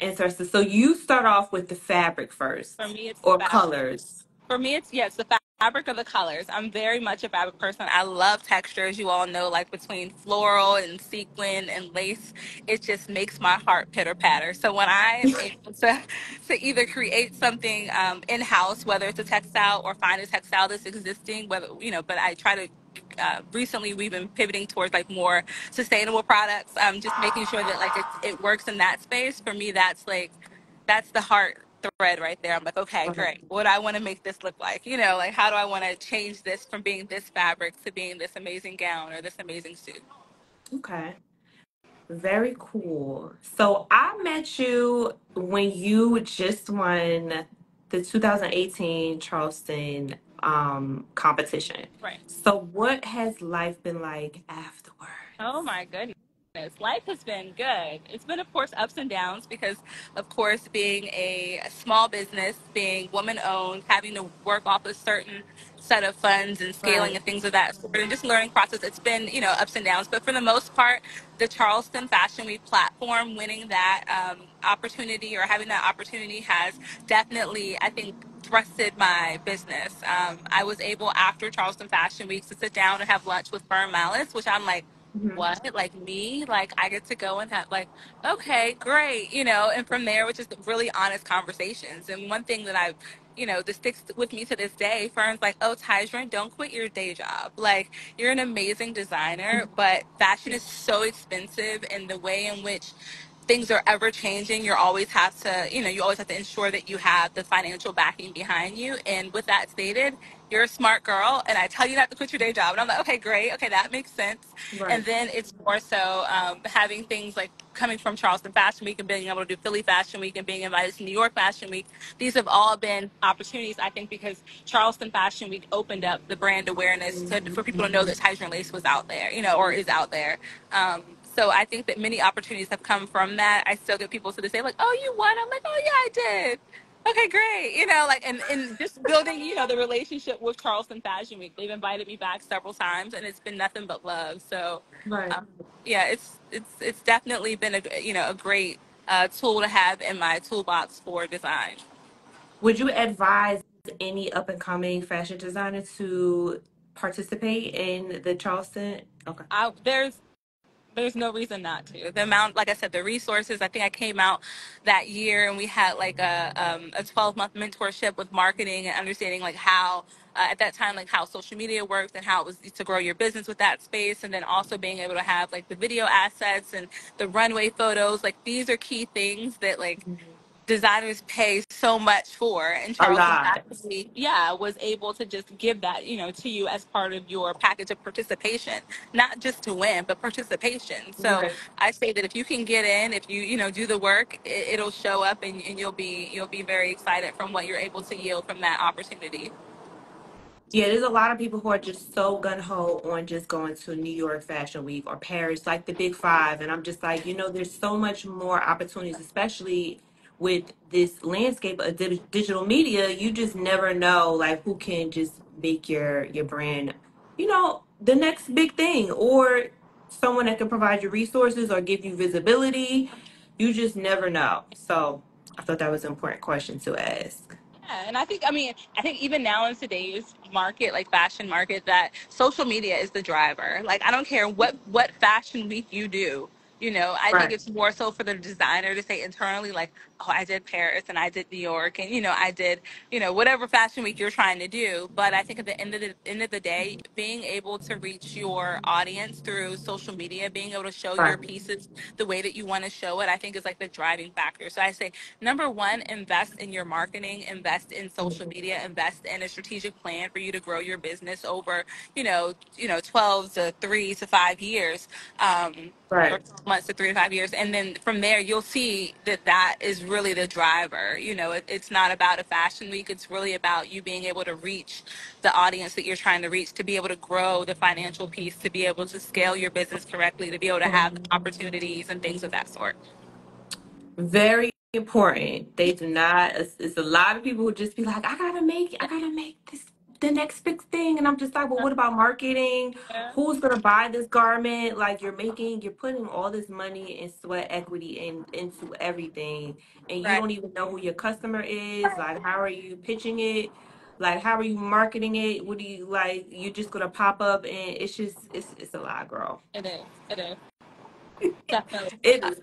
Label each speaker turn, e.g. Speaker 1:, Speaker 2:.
Speaker 1: Interesting. So you start off with the fabric first
Speaker 2: For me, it's
Speaker 1: or
Speaker 2: fabric.
Speaker 1: colors.
Speaker 2: For me, it's yes, the fabric or the colors. I'm very much a fabric person. I love textures. you all know, like between floral and sequin and lace. It just makes my heart pitter patter. So when I am able to to either create something um, in house, whether it's a textile or find a textile that's existing, whether you know, but I try to. Uh, recently, we've been pivoting towards like more sustainable products. Um, just making sure that like it, it works in that space. For me, that's like that's the heart thread right there. I'm like, okay,
Speaker 1: Right.
Speaker 2: great. What do I want to make this look like? You know, like how do I want to change this from being this fabric to being this amazing gown or this amazing suit?
Speaker 1: Okay. Very cool. So I met you when you just won the 2018 Charleston um competition.
Speaker 2: Right.
Speaker 1: So what has life been like afterwards?
Speaker 2: Oh my goodness. Life has been good. It's been, of course, ups and downs because, of course, being a small business, being woman owned, having to work off a certain set of funds and scaling
Speaker 1: Right.
Speaker 2: and things of that sort, and just learning process. It's been, you know, ups and downs. But for the most part, the Charleston Fashion Week platform, winning that um, opportunity or having that opportunity has definitely, I think, thrusted my business. Um, I was able after Charleston Fashion Week to sit down and have lunch with Fern Mallis, which I'm like,
Speaker 1: Mhm.
Speaker 2: what? Like me? Like I get to go and have like, okay, great, you know, and from there, which is really honest conversations. And one thing that I've, you know, that sticks with me to this day, Fern's like, oh, Tyjon, don't quit your day job. Like you're an amazing designer, but fashion is so expensive and the way in which things are ever changing you always have to you know you always have to ensure that you have the financial backing behind you. And with that stated you're a smart girl and i tell you not to quit your day job. And i'm like okay great. Okay that makes sense. And then it's more so um, having things like coming from charleston fashion week and being able to do philly fashion week and being invited to new york fashion week. These have all been opportunities i think because charleston fashion week opened up the brand awareness to, for people to know that Tyson Lace was out there you know or is out there. Um, so I think that many opportunities have come from that. I still get people to this day like, "Oh, you won." I'm like, "Oh yeah, I did." Okay, great. You know, like and and just building, you know, the relationship with Charleston Fashion Week. They've invited me back several times, and it's been nothing but love. So,
Speaker 1: Right.
Speaker 2: um, yeah, it's it's it's definitely been a you know a great uh, tool to have in my toolbox for design.
Speaker 1: Would you advise any up and coming fashion designer to participate in the Charleston? Okay.
Speaker 2: I, there's there's no reason not to. The amount, like I said, the resources. I think I came out that year and we had like a um, a 12 month mentorship with marketing and understanding like how uh, at that time like how social media works and how it was to grow your business with that space and then also being able to have like the video assets and the runway photos. Like these are key things that like designers pay so much for and
Speaker 1: A
Speaker 2: charleston
Speaker 1: lot.
Speaker 2: actually yeah was able to just give that you know to you as part of your package of participation not just to win but participation so
Speaker 1: Right.
Speaker 2: i say that if you can get in if you you know do the work it, it'll show up and, and you'll be you'll be very excited from what you're able to yield from that opportunity
Speaker 1: Yeah, there's a lot of people who are just so gun ho on just going to New York Fashion Week or Paris, like the big five. And I'm just like, you know, there's so much more opportunities, especially with this landscape of di- digital media. You just never know, like, who can just make your your brand, you know, the next big thing, or someone that can provide you resources or give you visibility. You just never know. So I thought that was an important question to ask.
Speaker 2: Yeah, and I think I mean I think even now in today's market, like fashion market, that social media is the driver. Like I don't care what what fashion week you do. You know, I think
Speaker 1: Right.
Speaker 2: it's more so for the designer to say internally, like, oh, I did Paris and I did New York and you know I did you know whatever fashion week you're trying to do. But I think at the end of the end of the day, being able to reach your audience through social media, being able to show
Speaker 1: Right.
Speaker 2: your pieces the way that you want to show it, I think is like the driving factor. So I say number one, invest in your marketing, invest in social media, invest in a strategic plan for you to grow your business over, you know, you know, 12 to three to five years, um,
Speaker 1: Right.
Speaker 2: 12 months to three to five years. And then from there, you'll see that that is really the driver. You know, it, it's not about a fashion week. It's really about you being able to reach the audience that you're trying to reach, to be able to grow the financial piece, to be able to scale your business correctly, to be able to have opportunities and things of that sort.
Speaker 1: Very important. They do not. It's, it's a lot of people who just be like, I gotta make, I gotta make this the next big thing. And I'm just like, well, what about marketing?
Speaker 2: Yeah.
Speaker 1: Who's gonna buy this garment? Like you're making, you're putting all this money and sweat equity in into everything, and you
Speaker 2: Right.
Speaker 1: don't even know who your customer is. Like, how are you pitching it? Like, how are you marketing it? What do you like? You're just gonna pop up, and it's just, it's, it's a lot, girl.
Speaker 2: It is. It is. Definitely.
Speaker 1: It is